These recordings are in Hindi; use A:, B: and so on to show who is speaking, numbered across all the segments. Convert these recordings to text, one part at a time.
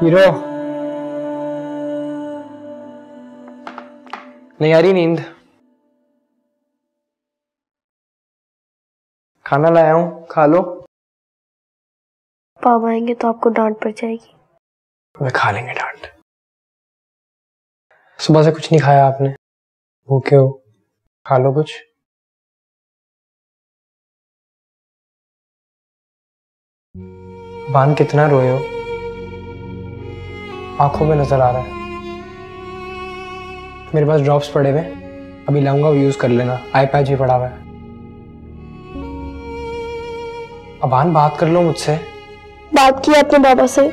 A: हीरो नहीं आ रही नींद खाना लाया हूँ खा लो।
B: पापा आएँगे तो आपको डांट पड़ जाएगी।
A: वे खा लेंगे डांट। सुबह से कुछ नहीं खाया आपने। भूखे हो। खा लो कुछ। बान कितना रोए हो? आँखों में नज़र आ रहा है। मेरे पास ड्रॉप्स पड़े हुए अभी लाऊँगा वो यूज़ कर लेना। आई पैच भी पड़ा हुआ है। अबान बात कर लो मुझसे।
B: बात की अपने बाबा से।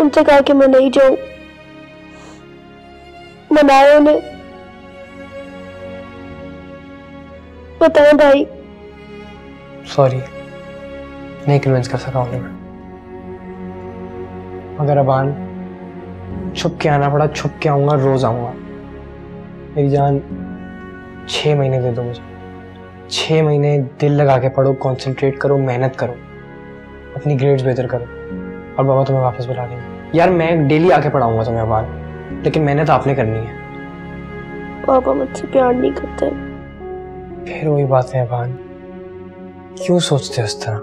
B: उनसे कहा कि मैं नहीं जाऊँ। मनाया उन्हें। बताएँ भाई।
A: सॉरी नहीं कन्विंस कर सका उन्हें मैं। अगर अबान छुप के आना पड़ा छुप के आऊँगा रोज आऊँगा। मेरी जान छह महीने दे दो मुझे। छह महीने दिल लगा के पढ़ो कंसंट्रेट करो मेहनत करो। अपनी ग्रेड्स बेहतर करो। और बाबा तुम्हें वापस बुला लेंगे। यार मैं डेली आके पढ़ाऊँगा तुम्हें अबान लेकिन मेहनत आपने करनी है।
B: पापा मुझसे प्यार नहीं करते।
A: फिर वही बात है अबान क्यों सोचते हो इस तरह?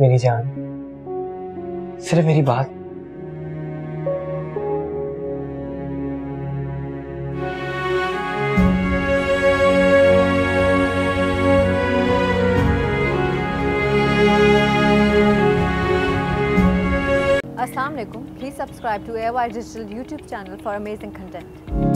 A: मेरी जान। सिर्फ़ मेरी बात
C: Assalamualaikum. Please subscribe to AY Digital YouTube channel for amazing content.